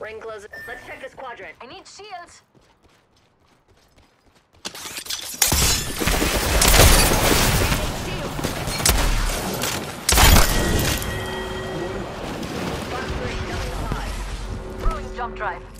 Ring closes. Let's check this quadrant. I need shields. Box three, coming alive. Throwing jump drive.